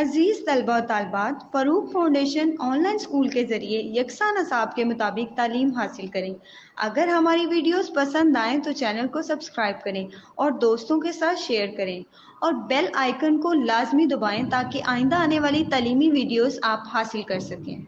अज़ीज़ तलबा तलबात Farooq foundation online school के ज़रिए यकसा नसाब के मुताबिक तालीम हासिल करें। अगर हमारी वीडियोस पसंद आएँ तो चैनल को सब्सक्राइब करें और दोस्तों के साथ शेयर करें और बेल आइकन को लाजमी दबाएँ ताकि आइंदा आने वाली तालीमी वीडियोस आप हासिल कर सकें।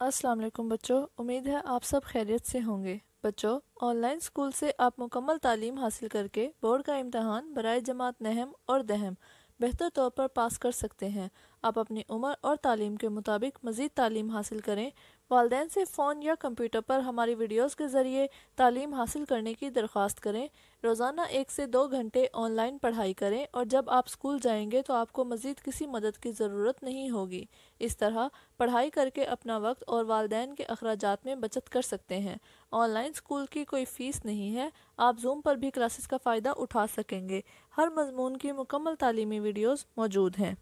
अस्सलाम वालेकुम बच्चों, उम्मीद है आप सब खैरियत से होंगे। बच्चों, ऑनलाइन स्कूल से आप मुकम्मल तालीम हासिल करके बोर्ड का इम्तहान, बरए जमात, नहम और दहम बेहतर तौर पर पास कर सकते हैं। आप अपनी उम्र और तालीम के मुताबिक मज़ीद तालीम हासिल करें। वालदेन से फ़ोन या कंप्यूटर पर हमारी वीडियोस के ज़रिए तालीम हासिल करने की दरख्वास्त करें। रोज़ाना एक से दो घंटे ऑनलाइन पढ़ाई करें और जब आप स्कूल जाएँगे तो आपको मज़ीद किसी मदद की ज़रूरत नहीं होगी। इस तरह पढ़ाई करके अपना वक्त और वालदेन के अखराज में बचत कर सकते हैं। ऑनलाइन स्कूल की कोई फ़ीस नहीं है। आप जूम पर भी क्लासेस का फ़ायदा उठा सकेंगे। हर मजमून की मुकम्मल तालीमी वीडियोज़ मौजूद हैं।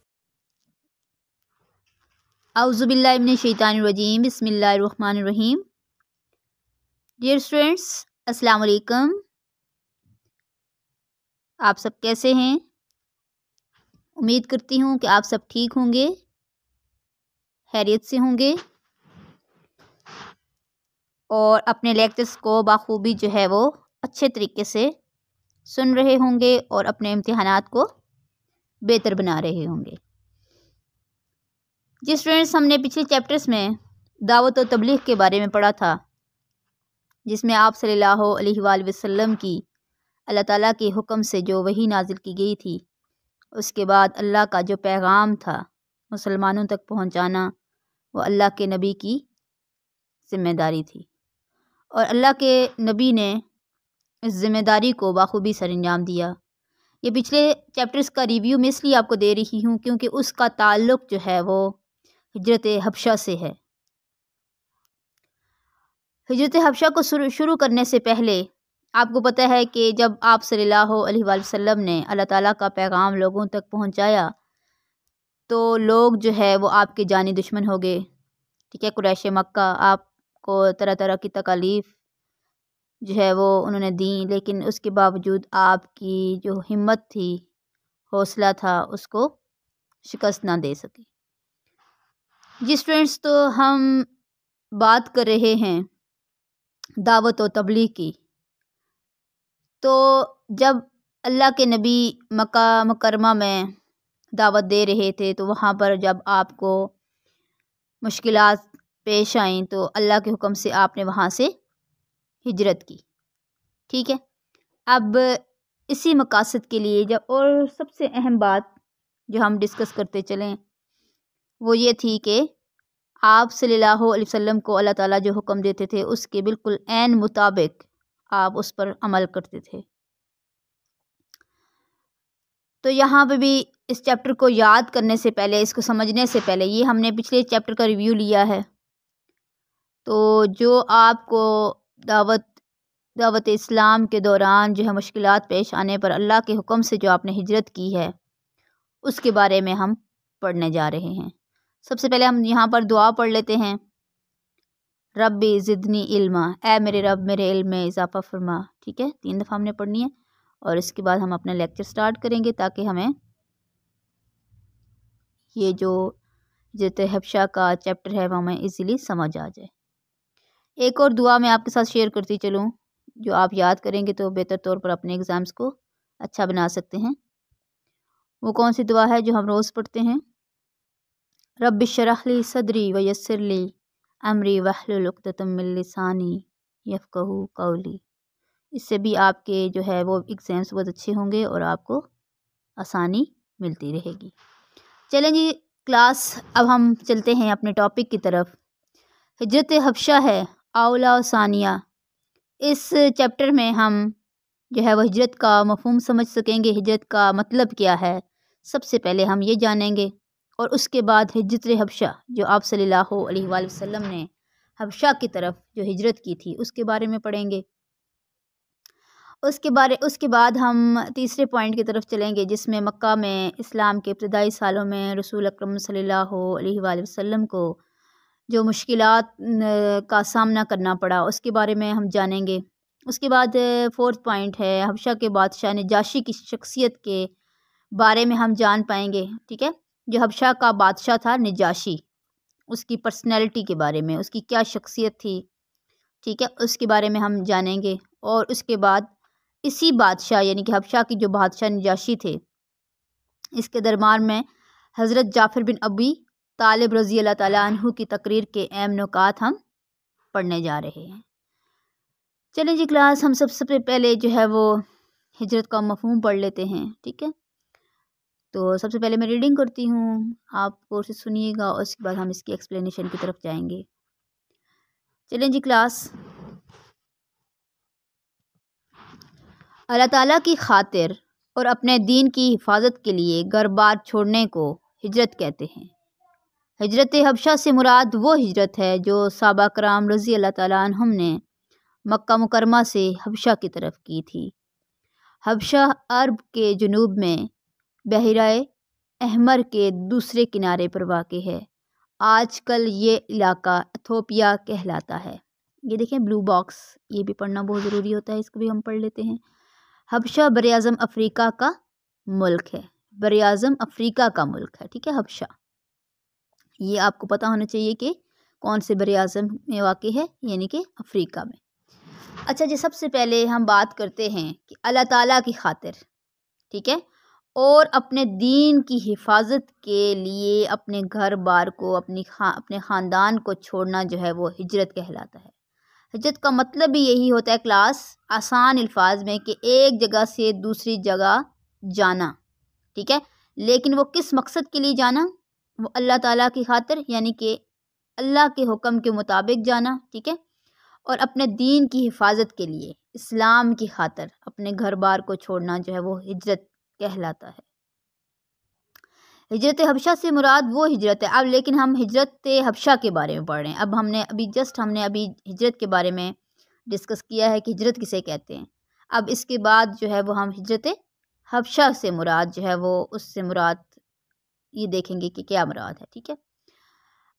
आउज़बिल्लिनशैतानरजीम बसमीम डियर स्टूडेंट्स अस्सलाम वालेकुम आप सब कैसे हैं? उम्मीद करती हूँ कि आप सब ठीक होंगे हैरियत से होंगे, और अपने लेक्चर्स को बाखूबी जो है वो अच्छे तरीके से सुन रहे होंगे और अपने इम्तहानात को बेहतर बना रहे होंगे। जिस स्टूडेंट्स, हमने पिछले चैप्टर्स में दावत और तबलीग के बारे में पढ़ा था, जिसमें आप सल्लल्लाहु अलैहि वसल्लम की, अल्लाह ताला के हुक्म से जो वही नाजिल की गई थी, उसके बाद अल्लाह का जो पैगाम था, मुसलमानों तक पहुंचाना, वो अल्लाह के नबी की ज़िम्मेदारी थी। और अल्लाह के नबी ने इस ज़िम्मेदारी को बाखूबी सर अंजाम दिया। ये पिछले चैप्टर्स का रिव्यू मैं इसलिए आपको दे रही हूँ, क्योंकि उसका ताल्लुक़ जो है वो हिजरत हबशा से है। हज़रत हबशा को शुरू करने से पहले, आपको पता है कि जब आप सल्लल्लाहु अलैहि वसल्लम ने अल्लाह ताला का पैगाम लोगों तक पहुँचाया तो लोग जो है वो आपके जानी दुश्मन हो गए। ठीक है, कुरैश मक्का, आपको तरह तरह की तकालीफ़ जो है वो उन्होंने दी, लेकिन उसके बावजूद आपकी जो हिम्मत थी, हौसला था, उसको शिकस्त ना दे सके। जी स्टूडेंट्स तो हम बात कर रहे हैं दावत व तबलीग की। तो जब अल्लाह के नबी मक्का मुकरमा में दावत दे रहे थे तो वहाँ पर जब आपको मुश्किलात पेश आईं तो अल्लाह के हुक्म से आपने वहाँ से हिजरत की। ठीक है? अब इसी मकासद के लिए जब और सबसे अहम बात जो हम डिस्कस करते चलें वो ये थी कि आप सल्लल्लाहु अलैहि वसल्लम को अल्लाह ताला जो हुक्म देते थे, उसके बिल्कुल एन मुताबिक आप उस पर अमल करते थे। तो यहाँ पे भी इस चैप्टर को याद करने से पहले, इसको समझने से पहले, ये हमने पिछले चैप्टर का रिव्यू लिया है। तो जो आपको दावत दावत इस्लाम के दौरान जो है मुश्किल पेश आने पर अल्लाह के हुक्म से जो आपने हिजरत की है, उसके बारे में हम पढ़ने जा रहे हैं। सबसे पहले हम यहाँ पर दुआ पढ़ लेते हैं। रबी ज़िदनी इल्मा। ए मेरे रब, मेरे इल्म में इजाफ़ा फरमा। ठीक है? तीन दफ़ा हमने पढ़नी है और इसके बाद हम अपना लेक्चर स्टार्ट करेंगे ताकि हमें ये जो जत हफ्शा का चैप्टर है वो हमें इजीली समझ आ जाए। एक और दुआ मैं आपके साथ शेयर करती चलूँ। जो आप याद करेंगे तो बेहतर तौर पर अपने एग्ज़ाम्स को अच्छा बना सकते हैं। वो कौन सी दुआ है जो हम रोज़ पढ़ते हैं? रब शरहली सदरी व यसरली अमरी वहलुलतमिलसानी यफ़कहू कौली। इससे भी आपके जो है वो एग्ज़ाम्स बहुत अच्छे होंगे और आपको आसानी मिलती रहेगी। चलें जी क्लास अब हम चलते हैं अपने टॉपिक की तरफ़। हज़रत हफ्शा है, आउला सानिया। इस चैप्टर में हम जो है वह हज़रत का मफहम समझ सकेंगे, हिजरत का मतलब क्या है। सबसे पहले हम ये जानेंगे और उसके बाद हिजरत हबशा, जो आप अलैहि वसल्लम ने हबशा की तरफ़ जो हिजरत की थी, उसके बारे में पढ़ेंगे। उसके बारे, उसके बाद हम तीसरे पॉइंट की तरफ़ चलेंगे, जिसमें मक्का में इस्लाम के इब्तदाई सालों में रसूल अक्रम अलैहि वसल्लम को जो मुश्किल का सामना करना पड़ा, उसके बारे में हम जानेंगे। उसके बाद फोर्थ पॉइंट है हबशा के बादशाह ने जाशी की शख्सियत के बारे में हम जान पाएँगे, ठीक है? जो हबशा का बादशाह था, निजाशी। उसकी पर्सनैलिटी के बारे में, उसकी क्या शख्सियत थी, ठीक है? उसके बारे में हम जानेंगे और उसके बाद इसी बादशाह, यानी कि हबशा की जो बादशाह निजाशी थे, इसके दरबार में हज़रत जाफ़िर बिन अबी तालिब रज़ी अल्लाह तु की तकरीर के अहम नुकात हम पढ़ने जा रहे हैं। चलें जी क्लास हम सबसे सब पहले जो है वो हिजरत का मफहम पढ़ लेते हैं, ठीक है? तो सबसे पहले मैं रीडिंग करती हूँ। आप कोर्स सुनिएगा और उसके बाद हम इसकी एक्सप्लेनेशन की तरफ़ जाएँगे। चलें जी क्लास। अल्लाह ताला की खातिर और अपने दीन की हिफाजत के लिए घर बार छोड़ने को हिजरत कहते हैं। हिजरत हबशा से मुराद वो हिजरत है जो साबा कराम रज़ी अल्लाह तम ने मक्का मुकरमा से हबशा की तरफ़ की थी। हबशा अरब के जनूब में बहराए अहमर के दूसरे किनारे पर वाक़ है। आजकल ये इलाका इथोपिया कहलाता है। ये देखें, ब्लू बॉक्स, ये भी पढ़ना बहुत ज़रूरी होता है, इसको भी हम पढ़ लेते हैं। हबशा बर अफ्रीका का मुल्क है। बर अफ्रीका का मुल्क है, ठीक है, हबशा। ये आपको पता होना चाहिए कि कौन से बर अज़म में वाक़ है, यानी कि अफ्रीका में। अच्छा जी, सबसे पहले हम बात करते हैं कि अल्लाह ताला की खातिर, ठीक है? और अपने दीन की हिफाजत के लिए अपने घर बार को, अपनी खा, अपने ख़ानदान को छोड़ना जो है वो हिजरत कहलाता है। हिजरत का मतलब भी यही होता है क्लास, आसान अल्फाज में कि एक जगह से दूसरी जगह जाना, ठीक है? लेकिन वो किस मकसद के लिए जाना? वो अल्लाह ताला की खातिर, यानी कि अल्लाह के हुक्म के मुताबिक जाना, ठीक है? और अपने दीन की हिफाजत के लिए, इस्लाम की खातर अपने घर बार को छोड़ना जो है वो हिजरत कहलाता है। हिजरत हबशा से मुराद वो हिजरत है। अब लेकिन हम हिजरत हबशा के बारे में पढ़ रहे हैं। अब हमने अभी जस्ट हमने अभी हिजरत के बारे में डिस्कस किया है कि हिजरत किसे कहते हैं। अब इसके बाद जो है वो हम हिजरत हबशा से मुराद जो है वो उससे मुराद ये देखेंगे कि क्या मुराद है, ठीक है?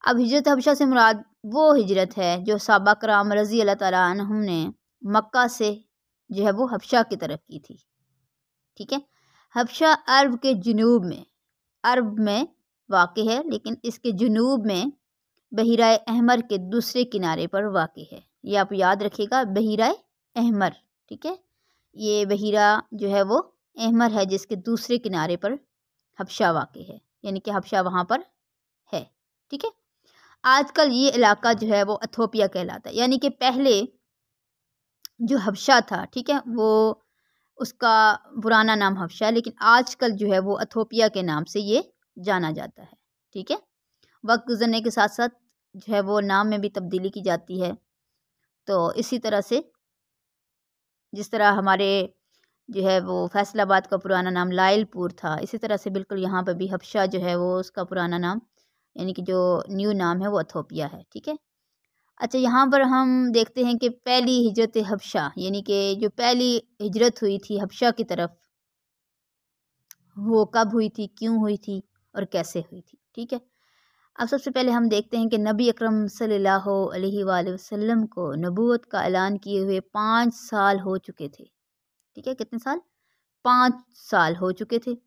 अब हिजरत हबशा से मुराद वो हिजरत है जो सबा कराम रज़ी अल्लाह तम ने मक्का से जो है वो हबशा की तरफ़ की थी, ठीक है? हबशा अरब के जनूब में। अरब में वाक़ है, लेकिन इसके जनूब में बहिरा अहमर के दूसरे किनारे पर वाक़ है। ये आप याद रखिएगा बहिरा अहमर, ठीक है? ये बहिरा जो है वो अहमर है, जिसके दूसरे किनारे पर हबशा वाक़ है, यानी कि हबशा वहाँ पर है, ठीक है? आजकल ये इलाका जो है वो अथोपिया कहलाता है, यानी कि पहले जो हबशा था, ठीक है, वो उसका पुराना नाम हबशा है, लेकिन आजकल जो है वो अथोपिया के नाम से ये जाना जाता है, ठीक है? वक्त गुजरने के साथ साथ जो है वो नाम में भी तब्दीली की जाती है। तो इसी तरह से जिस तरह हमारे जो है वो फैसलाबाद का पुराना नाम लाइलपुर था, इसी तरह से बिल्कुल यहाँ पर भी हफ्शा जो है वो उसका पुराना नाम, यानी कि जो न्यू नाम है वो अथोपिया है, ठीक है? अच्छा यहाँ पर हम देखते हैं कि पहली हिजरत हफ्शा यानी कि जो पहली हिजरत हुई थी हफ्शा की तरफ़, वो कब हुई थी, क्यों हुई थी और कैसे हुई थी, ठीक है? अब सबसे पहले हम देखते हैं कि नबी अकरम सल्लल्लाहु अलैहि वसल्लम को नबूत का ऐलान किए हुए पाँच साल हो चुके थे, ठीक है? कितने साल? पाँच साल हो चुके थे।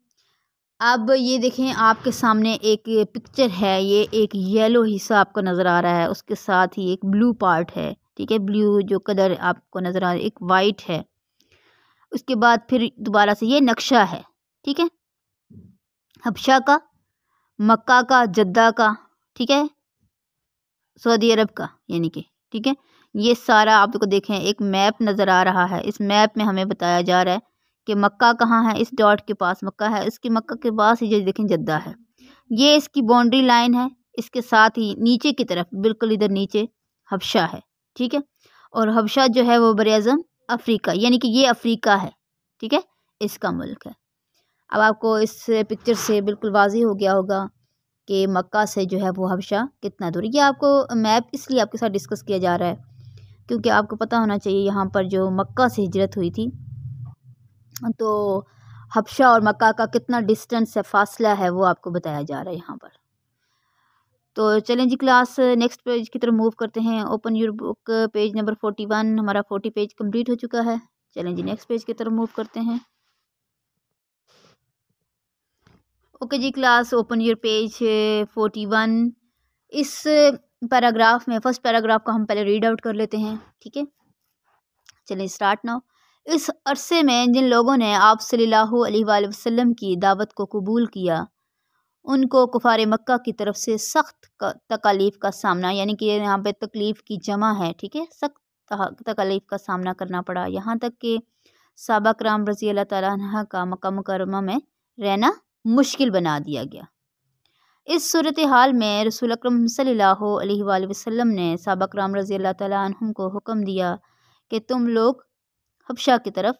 अब ये देखें, आपके सामने एक पिक्चर है, ये एक येलो हिस्सा आपको नज़र आ रहा है, उसके साथ ही एक ब्लू पार्ट है, ठीक है? ब्लू जो कलर आपको नज़र आ रहा है, एक वाइट है। उसके बाद फिर दोबारा से ये नक्शा है, ठीक है? हबशा का, मक्का का, जद्दा का, ठीक है? सऊदी अरब का, यानी कि, ठीक है? ये सारा आप लोग देखें, एक मैप नज़र आ रहा है। इस मैप में हमें बताया जा रहा है कि मक्का कहाँ है? इस डॉट के पास मक्का है। इसकी मक्का के पास ही जो देखें जद्दा है। ये इसकी बाउंड्री लाइन है। इसके साथ ही नीचे की तरफ़, बिल्कुल इधर नीचे, हबशा है। ठीक है? और हबशा जो है वो बर अज़म अफ्रीका, यानी कि ये अफ्रीका है। ठीक है? इसका मुल्क है। अब आपको इस पिक्चर से बिल्कुल वाजी हो गया होगा कि मक्का से जो है वो हबशा कितना दूर ये आपको मैप इसलिए आपके साथ डिस्कस किया जा रहा है, क्योंकि आपको पता होना चाहिए यहाँ पर जो मक्का से हिजरत हुई थी तो हबशा और मक्का का कितना डिस्टेंस है, फासला है, वो आपको बताया जा रहा है यहाँ पर। तो चलें जी क्लास नेक्स्ट पेज की तरफ़ मूव करते हैं। Open your book page number forty one हमारा फोर्टी पेज कंप्लीट हो चुका है। चलें जी नेक्स्ट पेज की तरफ़ मूव करते हैं। Okay ji class open your page forty one इस पैराग्राफ में फ़र्स्ट पैराग्राफ को हम पहले रीड आउट कर लेते हैं, ठीक है? चलें स्टार्ट नाउ इस अरसे में जिन लोगों ने आप सल्लल्लाहु अलैहि वसल्लम की दावत को कबूल किया, उनको कुफार मक्का की तरफ़ से सख्त तकालीफ़ का सामना, यानी कि यहाँ पे तकलीफ़ की जमा है, ठीक है? सख्त तकालीफ़ का सामना करना पड़ा। यहाँ तक कि सबा कराम रज़ी अल्लाह ताला का मक्का मुकरमा में रहना मुश्किल बना दिया गया। इस सूरत हाल में रसूल अक्रम सल्लल्लाहु अलैहि वसल्लम ने सबा कराम रज़ी अल्लाह तु को हुक्म दिया कि तुम लोग हबशा की तरफ़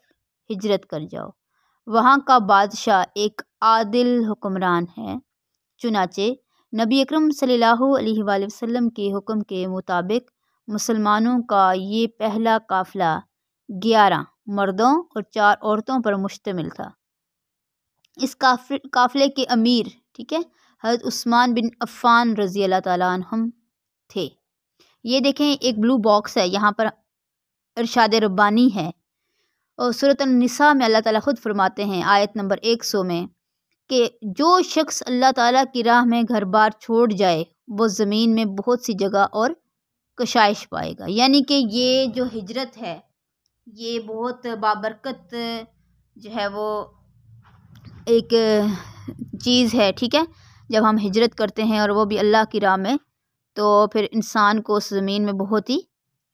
हिजरत कर जाओ। वहाँ का बादशाह एक आदिल हुक्मरान है। चुनाचे नबी अकरम सल्लल्लाहु अलैहि वसल्लम के हुक्म के मुताबिक मुसलमानों का ये पहला काफ़िला ग्यारह मर्दों और चार औरतों पर मुश्तमिल था। इस काफ़िले के अमीर, ठीक है, हज़रत उस्मान बिन अफ़ान रज़ी अल्लाह तम थे। ये देखें, एक ब्लू बॉक्स है, यहाँ पर इरशाद रब्बानी है। और सूरत निसा में अल्लाह ताला ख़ुद फरमाते हैं, आयत नंबर एक सौ में, कि जो शख्स अल्लाह ताला की राह में घर बार छोड़ जाए, वो ज़मीन में बहुत सी जगह और कशाइश पाएगा। यानी कि ये जो हिजरत है, ये बहुत बाबरकत जो है वो एक चीज़ है, ठीक है? जब हम हिजरत करते हैं और वो भी अल्लाह की राह में तो फिर इंसान को उस ज़मीन में बहुत ही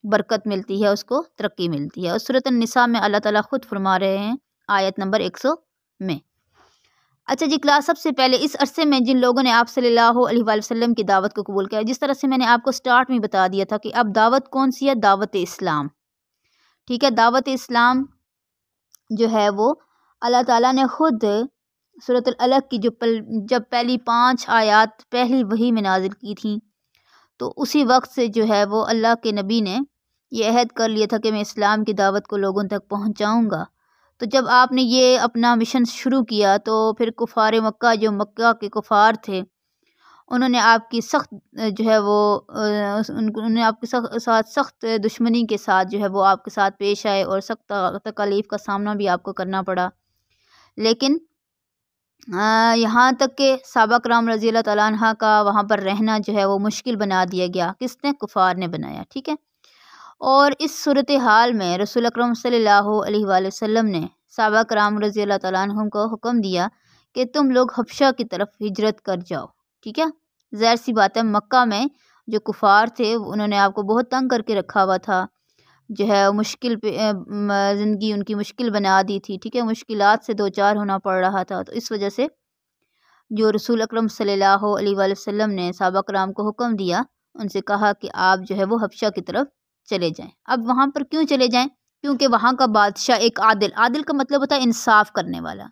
बरकत मिलती है उसको, तरक्की मिलती है। और सूरत निसा में अल्लाह ताला ख़ुद फरमा रहे हैं, आयत नंबर एक सौ में। अच्छा जी, क्लास सबसे पहले, इस अरसे में जिन लोगों ने आप सल्लल्लाहु अलैहि वसल्लम की दावत को कबूल किया, जिस तरह से मैंने आपको स्टार्ट में बता दिया था कि अब दावत कौन सी है? दावत इस्लाम। ठीक है, दावत इस्लाम जो है वो अल्लाह ताला ने ख़ुद सूरत अलग की जो पल, जब पहली पाँच आयात, पहली वही में नाजिल की थी तो उसी वक्त से जो है वो अल्लाह के नबी ने ये अहद कर लिया था कि मैं इस्लाम की दावत को लोगों तक पहुंचाऊँगा। तो जब आपने ये अपना मिशन शुरू किया तो फिर कुफार मक्का, जो मक्का के कुफार थे, उन्होंने आपकी सख्त जो है वो उन्होंने आपके साथ सख्त दुश्मनी के साथ जो है वो आपके साथ पेश आए और सख्त तकालीफ़ का सामना भी आपको करना पड़ा। लेकिन यहाँ तक कि सबा कराम रज़ी अल्लाह का वहाँ पर रहना जो है वो मुश्किल बना दिया गया। किसने? कुफार ने बनाया, ठीक है? और इस सूरत हाल में रसूल अक्रम सल्लल्लाहु ने सबा कराम रज़ी अल्लाह को हुक्म दिया कि तुम लोग हफ्शा की तरफ़ हिजरत कर जाओ, ठीक है? ज़ाहिर सी बात है, मक्का में जो कुफार थे, उन्होंने आपको बहुत तंग करके रखा हुआ था। जो है, मुश्किल ज़िंदगी उनकी मुश्किल बना दी थी, ठीक है? मुश्किल से दो चार होना पड़ रहा था। तो इस वजह से जो रसूल अकरम सल्लल्लाहु ने सबा कराम को हुक्म दिया, उनसे कहा कि आप जो है, वो हफ्शा की तरफ़ चले जाएँ। अब वहाँ पर क्यों चले जाएँ? क्योंकि वहाँ का बादशाह एक आदिल। आदिल का मतलब होता है इंसाफ करने वाला,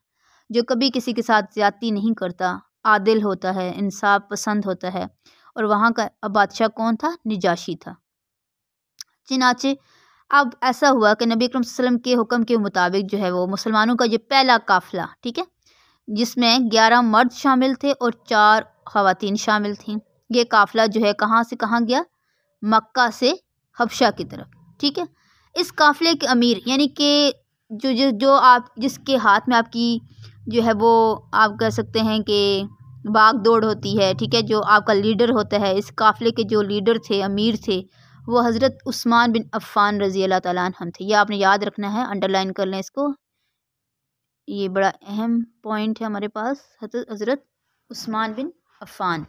जो कभी किसी के साथ ज़्यादती नहीं करता। आदिल होता है, इंसाफ पसंद होता है। और वहाँ का बादशाह कौन था? निजाशी था। चिनाचे, अब ऐसा हुआ कि नबी अकरम वसल्लम के हुक्म के मुताबिक जो है वो मुसलमानों का जो पहला काफ़िला, ठीक है? जिसमें ग्यारह मर्द शामिल थे और चार ख़वातीन शामिल थीं। ये काफ़िला जो है कहाँ से कहाँ गया? मक्का से हबशा की तरफ़, ठीक है? इस काफ़िले के अमीर, यानी कि जो जो जो आप, जिसके हाथ में आपकी जो है वो, आप कह सकते हैं कि बाग दौड़ होती है, ठीक है? जो आपका लीडर होता है, इस काफ़िले के जो लीडर थे, अमीर थे, वो हज़रत उस्मान बिन अफ़ान रज़ी अल्लाह ताला थे। ये आपने याद रखना है, अंडरलाइन कर लें इसको। ये बड़ा अहम पॉइंट है हमारे पास हज़रत उस्मान बिन अफ़ान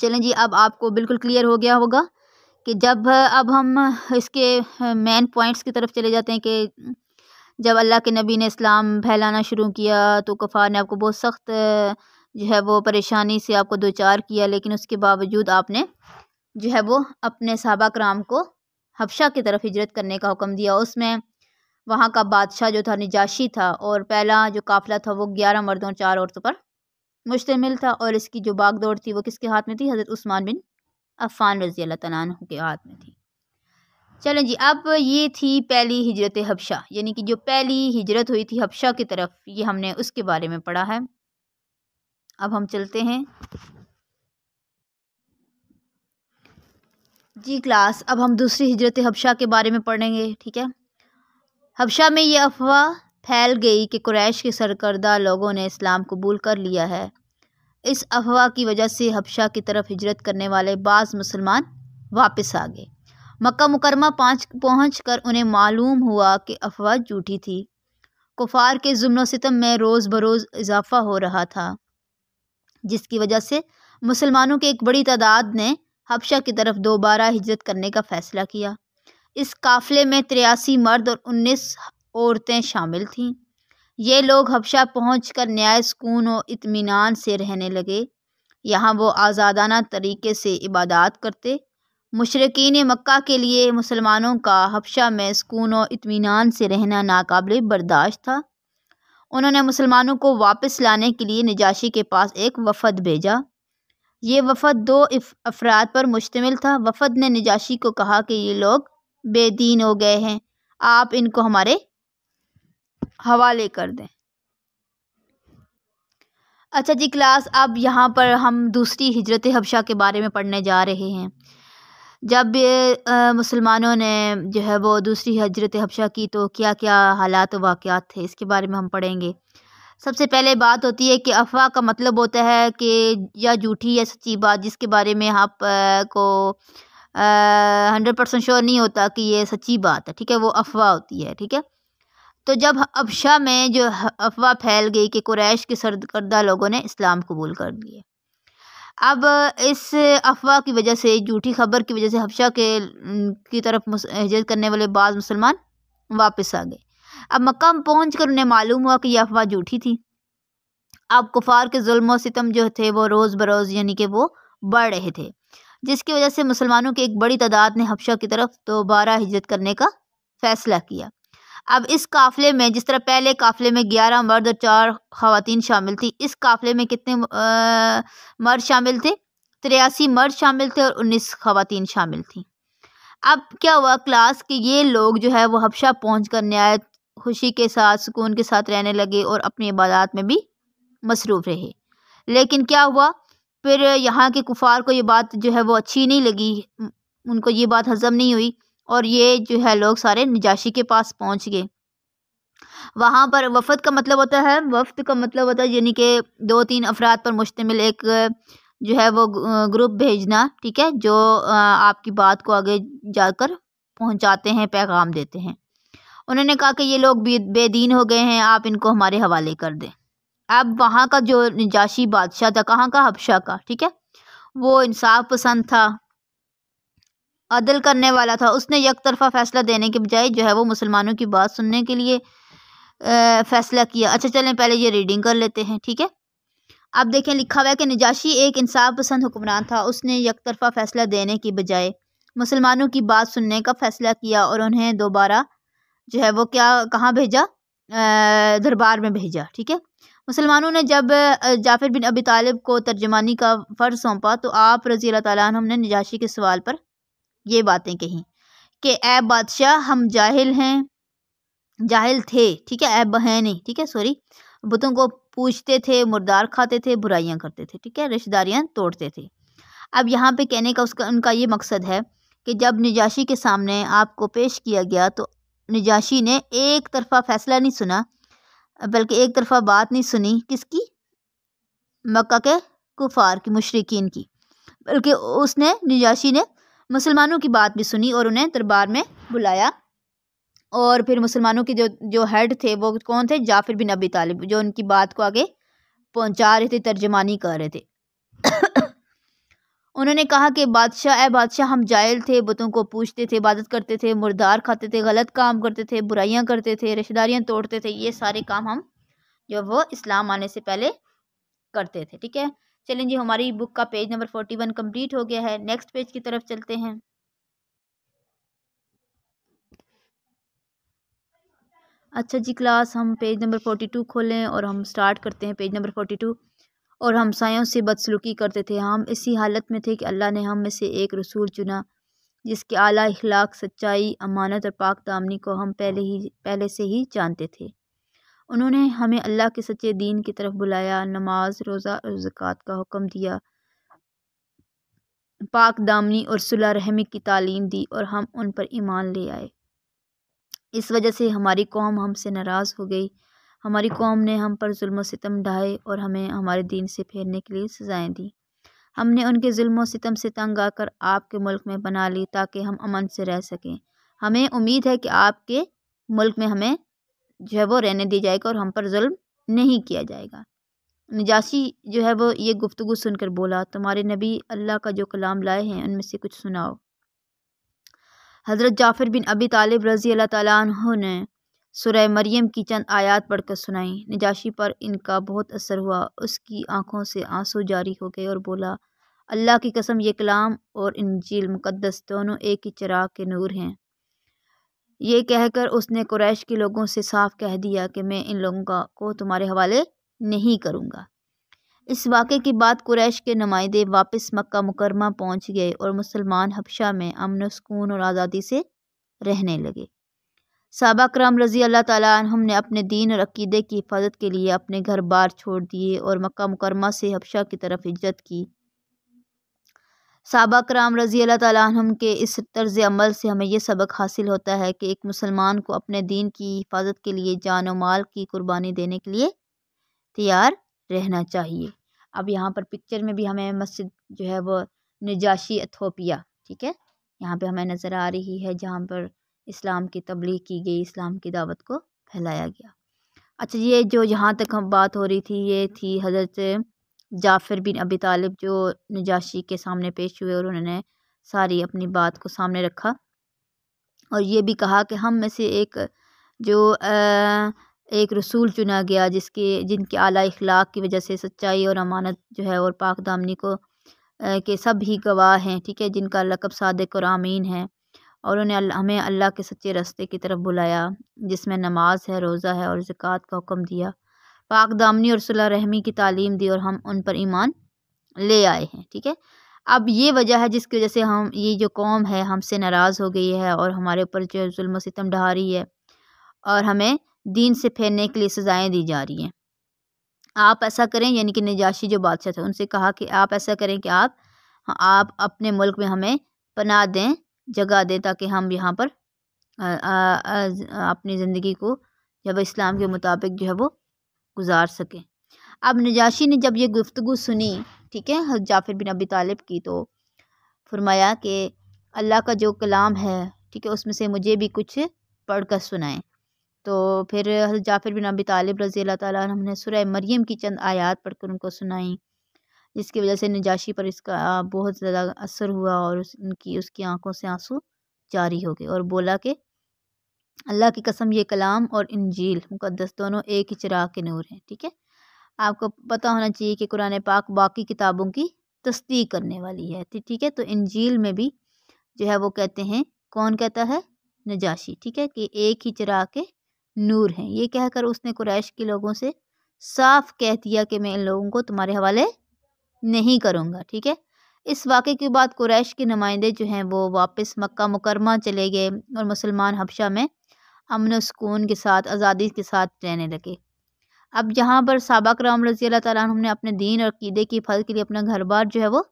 चलें जी, अब आपको बिल्कुल क्लियर हो गया होगा। कि जब, अब हम इसके मेन पॉइंट्स की तरफ़ चले जाते हैं कि जब अल्लाह के नबी ने इस्लाम फैलाना शुरू किया तो कफ़ार ने आपको बहुत सख्त जो है वो परेशानी से आपको दो चार किया, लेकिन उसके बावजूद आपने जो है वो अपने सहाबा कराम को हफ्शा की तरफ़ हिजरत करने का हुक्म दिया। उसमें वहाँ का बादशाह जो था, निजाशी था और पहला जो काफ़िला था, वो ग्यारह मर्दों, चार औरतों पर मुश्तमिल था और इसकी जो बागदौड़ थी, वो किसके हाथ में थी? हज़रत उस्मान बिन अफ़ान रज़ी अल्लाह के हाथ में थी। चलें जी, अब ये थी पहली हिजरत हफ्शा यानी कि जो पहली हिजरत हुई थी हफ्शा की तरफ़, ये हमने उसके बारे में पढ़ा है। अब हम चलते हैं। जी, क्लास, अब हम दूसरी हिजरत हबशा के बारे में पढ़ेंगे, ठीक है? हबशा में ये अफवाह फैल गई कि कुरैश के सरकर्दा लोगों ने इस्लाम कबूल कर लिया है। इस अफवाह की वजह से हबशा की तरफ़ हिजरत करने वाले बाज़ मुसलमान वापस आ गए। मक्का मुकरमा पाँच पहुँच कर उन्हें मालूम हुआ कि अफवाह झूठी थी। कुफार के जुम्न सितम में रोज़ बरोज़ इजाफ़ा हो रहा था, जिसकी वजह से मुसलमानों की एक बड़ी तादाद ने हबशा की तरफ़ दोबारा हिजरत करने का फ़ैसला किया। इस काफ़िले में तिरासी मर्द और उन्नीस औरतें शामिल थीं। ये लोग हबशा पहुँच कर न्याय सुकून और इतमान से रहने लगे। यहाँ वो आज़ादाना तरीके से इबादत करते। मशरकिन मक्का के लिए मुसलमानों का हबशा में सुकून और इतमान से रहना नाकबिल बर्दाश्त था। उन्होंने मुसलमानों को वापस लाने के लिए नजाशी के पास एक वफ़द भेजा। ये वफ़द दो अफराद पर मुश्तमिल था। वफ़द ने नजाशी को कहा कि, ये लोग बेदीन हो गए हैं। आप इनको हमारे हवाले कर दें। अच्छा जी, क्लास अब यहाँ पर हम दूसरी हिजरत हबशा के बारे में पढ़ने जा रहे हैं। जब मुसलमानों ने जो है वो दूसरी हज़रत हबशा की तो क्या क्या हालात वाक़ात थे, इसके बारे में हम पढ़ेंगे। सबसे पहले बात होती है कि अफवाह का मतलब होता है कि या झूठी या सच्ची बात, जिसके बारे में आप को हंड्रेड परसेंट श्योर नहीं होता कि ये सच्ची बात है, ठीक है, वो अफवाह होती है, ठीक है। तो जब अबशा में जो अफवाह फैल गई कि कुरैश के सरकर्दा लोगों ने इस्लाम कबूल कर लिए। अब इस अफवाह की वजह से, झूठी खबर की वजह से हबशा के की तरफ़ हिजरत करने वाले बाद मुसलमान वापस आ गए। अब मक्का पहुँच कर उन्हें मालूम हुआ कि यह अफवाह झूठी थी। अब कुफार के जुल्म सितम जो थे, वो रोज़ बरोज़ यानी कि वो बढ़ रहे थे, जिसकी वजह से मुसलमानों की एक बड़ी तादाद ने हबशा की तरफ़ दोबारा हिजरत करने का फ़ैसला किया। अब इस काफ़िले में, जिस तरह पहले काफ़िले में ग्यारह मर्द और चार ख़वातीन शामिल थी, इस काफ़िले में कितने मर्द शामिल थे? तिरासी मर्द शामिल थे और उन्नीस ख़वातीन शामिल थी। अब क्या हुआ क्लास कि ये लोग जो है, वो हबशा पहुँच कर न्याय, खुशी के साथ, सुकून के साथ रहने लगे और अपनी इबादत में भी मसरूफ़ रहे। लेकिन क्या हुआ? फिर यहाँ के कुफार को ये बात जो है, वो अच्छी नहीं लगी। उनको ये बात हज़म नहीं हुई। और ये जो है लोग सारे निजाशी के पास पहुँच गए। वहाँ पर वफ़द का मतलब होता है, वफ़द का मतलब होता है यानी कि दो तीन अफराद पर मुश्तमिल एक जो है वो ग्रुप भेजना, ठीक है, जो आपकी बात को आगे जाकर पहुँचाते हैं, पैगाम देते हैं। उन्होंने कहा कि ये लोग बेदीन हो गए हैं, आप इनको हमारे हवाले कर दें। अब वहाँ का जो निजाशी बादशाह था, कहाँ का? हबशा का, ठीक है? वो इंसाफ पसंद था अदल करने वाला था। उसने एक तरफा फ़ैसला देने के बजाय जो है वो मुसलमानों की बात सुनने के लिए फ़ैसला किया। अच्छा चलें, पहले ये रीडिंग कर लेते हैं, ठीक है? अब देखें, लिखा हुआ है कि नजाशी एक इंसाफ पसंद हुक्मरान था। उसने एक तरफा फ़ैसला देने की बजाय मुसलमानों की बात सुनने का फ़ैसला किया और उन्हें दोबारा जो है वो क्या, कहाँ भेजा? दरबार में भेजा, ठीक है? मुसलमानों ने जब जाफ़िर बिन अबी तालिब को तर्जमानी का फ़र्ज़ सौंपा तो आप रज़ी अल्लाह ने नजाशी के सवाल पर ये बातें कही कि, ऐ बादशाह, हम जाहिल हैं। जाहिल थे, ठीक है? ऐब हैं नहीं, ठीक है? सॉरी बुतों को पूछते थे, मुर्दार खाते थे, बुराइयाँ करते थे, ठीक है? रिश्तेदारियाँ तोड़ते थे। अब यहाँ पे कहने का उसका, उनका ये मकसद है कि जब निजाशी के सामने आपको पेश किया गया तो निजाशी ने एक तरफा फैसला नहीं सुना, बल्कि एक तरफा बात नहीं सुनी। किसकी? मक्का के कुफार की, मुशरकिन की। बल्कि उसने, निजाशी ने मुसलमानों की बात भी सुनी और उन्हें दरबार में बुलाया। और फिर मुसलमानों के जो जो हेड थे, वो कौन थे? जाफिर बिन अबी तालिब, जो उनकी बात को आगे पहुँचा रहे थे, तर्जमानी कर रहे थे। उन्होंने कहा कि, बादशाह ए बादशाह, हम जायल थे, बुतों को पूछते थे, इबादत करते थे, मुर्दार खाते थे, गलत काम करते थे, बुराइयाँ करते थे, रिश्तेदारियाँ तोड़ते थे, ये सारे काम हम जो वो इस्लाम आने से पहले करते थे। ठीक है? चलें जी, हमारी बुक का page number forty one complete हो गया है। नेक्स्ट पेज की तरफ़ चलते हैं। अच्छा जी क्लास हम पेज नंबर फोर्टी टू खोलें और हम स्टार्ट करते हैं पेज नंबर फोर्टी टू और हम सायों से बदसलूकी करते थे। हम इसी हालत में थे कि अल्लाह ने हम में से एक रसूल चुना, जिसके आला इखलाक, सच्चाई, अमानत और पाक दामनी को हम पहले ही, पहले से ही जानते थे। उन्होंने हमें अल्लाह के सच्चे दीन की तरफ़ बुलाया, नमाज़, रोज़ा और ज़क़़त का हुक्म दिया। पाक दामनी और सुलह रहमी की तालीम दी और हम उन पर ईमान ले आए। इस वजह से हमारी कौम हमसे नाराज़ हो गई। हमारी कौम ने हम पर जुल्म सितम ढाए और हमें हमारे दीन से फेरने के लिए सज़ाएँ दी। हमने उनके जुल्म सितम से तंग आकर आपके मुल्क में बना ली ताकि हम अमन से रह सकें। हमें उम्मीद है कि आपके मुल्क में हमें जो है वो रहने दिया जाएगा और हम पर जुल्म नहीं किया जाएगा। नजाशी जो है वो ये गुफ्तु सुनकर बोला, तुम्हारे नबी अल्लाह का जो कलाम लाए हैं, उनमें से कुछ सुनाओ। हज़रत जाफ़िर बिन अबी तालिब रज़ी अल्लाह तु ने सुरह मरियम की चंद आयात पढ़कर सुनाई। नजाशी पर इनका बहुत असर हुआ। उसकी आँखों से आँसू जारी हो गए और बोला, अल्लाह की कसम, ये कलाम और इंजील मुकद्दस दोनों एक ही चिराग के नूर हैं। ये कहकर उसने कुरैश के लोगों से साफ़ कह दिया कि मैं इन लोगों का, को तुम्हारे हवाले नहीं करूँगा। इस वाक़े के बाद कुरैश के नुमाइंदे वापस मक्का मुकरमा पहुँच गए और मुसलमान हबशा में अमन सुकून और आज़ादी से रहने लगे। सबा कराम रज़ी अल्लाह तुम ने अपने दीन और अकीदे की हिफाजत के लिए अपने घर बार छोड़ दिए और मक्का मुकरमा से हबशा की तरफ़ हिजरत की। सबा कराम रज़ी अल्लाह के इस तर्ज़ अमल से हमें यह सबक हासिल होता है कि एक मुसलमान को अपने दीन की हिफाजत के लिए, जान माल की कुर्बानी देने के लिए तैयार रहना चाहिए। अब यहाँ पर पिक्चर में भी हमें मस्जिद जो है वो नजाशी अथोपिया ठीक है? यहाँ पे हमें नज़र आ रही है जहाँ पर इस्लाम की तबलीग की गई, इस्लाम की दावत को फैलाया गया। अच्छा ये जो यहाँ तक हम बात हो रही थी, ये थी हज़रत जाफ़िर बिन अबी तालिब जो नजाशी के सामने पेश हुए और उन्होंने सारी अपनी बात को सामने रखा। और ये भी कहा कि हम में से एक जो एक रसूल चुना गया जिसके, जिनके आला इखलाक की वजह से सच्चाई और अमानत जो है और पाक दामनी को के सब ही गवाह हैं, ठीक है, जिनका लकब सादिक और आमीन है। और उन्हें हमें अल्लाह के सच्चे रास्ते की तरफ़ बुलाया, जिसमें नमाज़ है, रोज़ा है और ज़क़़त का हुक्म दिया। पाक दामनी और रहमी की तालीम दी और हम उन पर ईमान ले आए हैं ठीक है? अब ये वजह है जिसकी वजह से हम ये जो कौम है हमसे नाराज़ हो गई है और हमारे ऊपर जो जुल्म सितम ढा रही है और हमें दीन से फेरने के लिए सज़ाएँ दी जा रही हैं। आप ऐसा करें यानी कि नजाशी जो बादशाह थे उनसे कहा कि आप ऐसा करें कि आप आप अपने मुल्क में हमें पना दें जगह दें ताकि हम यहाँ पर आ, आ, आ, अपनी ज़िंदगी को जब इस्लाम के मुताबिक जो है वो गुजार सकें। अब नजाशी ने जब ये गुफ्तु सुनी, ठीक है जाफ़िर बिन अबी तालिब की तो फरमाया कि अल्लाह का जो कलाम है, ठीक है, उसमें से मुझे भी कुछ पढ़ कर सुनाएँ। तो फिर जाफ़िर बिन अबी तालिब रज़ी अल्लाह ताला हमने सुरह मरियम की चंद आयात पढ़कर उनको सुनाई, जिसकी वजह से नजाशी पर इसका बहुत ज़्यादा असर हुआ और उनकी, उसकी आँखों से आँसू जारी हो गए और बोला कि अल्लाह की कसम, ये कलाम और इंजील मुकद्दस दोनों एक ही चिराग के नूर हैं, ठीक है? आपको पता होना चाहिए कि कुरान पाक बाकी किताबों की तस्दीक करने वाली है ठीक है? तो इंजील में भी जो है वो कहते हैं, कौन कहता है? नजाशी, ठीक है? कि एक ही चिराग के नूर हैं। ये कहकर उसने कुरैश के लोगों से साफ़ कह दिया कि मैं इन लोगों को तुम्हारे हवाले नहीं करूँगा, ठीक है? इस वाक़े के बाद कुरैश के नुमाइंदे जो हैं वो वापस मक्का मुकरमा चले गए और मुसलमान हबशा में अमन सुकून के साथ, आज़ादी के साथ रहने लगे। अब जहाँ पर सबक राम रज़ी अल्लाह हमने अपने दीन और कीदे की फल के लिए अपना घर बार जो है वो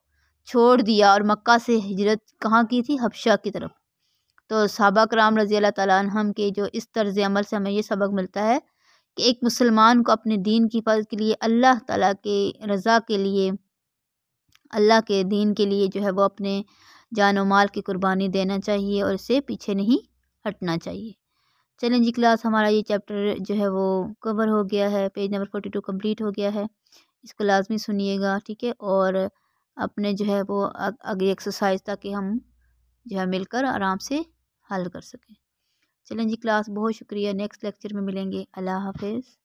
छोड़ दिया और मक्का से हिजरत कहाँ की थी? हबशा की तरफ़। तो सबक कराम रज़ी अल्लाह हम के जो इस तर्ज़ अमल से हमें ये सबक मिलता है कि एक मुसलमान को अपने दीन की हिफाजत के लिए, अल्लाह ताला के रज़ा के लिए, अल्लाह के दीन के लिए जो है वो अपने जान माल की कुर्बानी देना चाहिए और इसे पीछे नहीं हटना चाहिए। चलें जी क्लास हमारा ये चैप्टर जो है वो कवर हो गया है, page number forty two complete हो गया है। इसको लाजमी सुनिएगा, ठीक है? और अपने जो है वो अगली एक्सरसाइज ताकि हम जो है मिलकर आराम से हल कर सकें। चलें जी क्लास, बहुत शुक्रिया। नेक्स्ट लेक्चर में मिलेंगे। अल्लाह हाफिज़।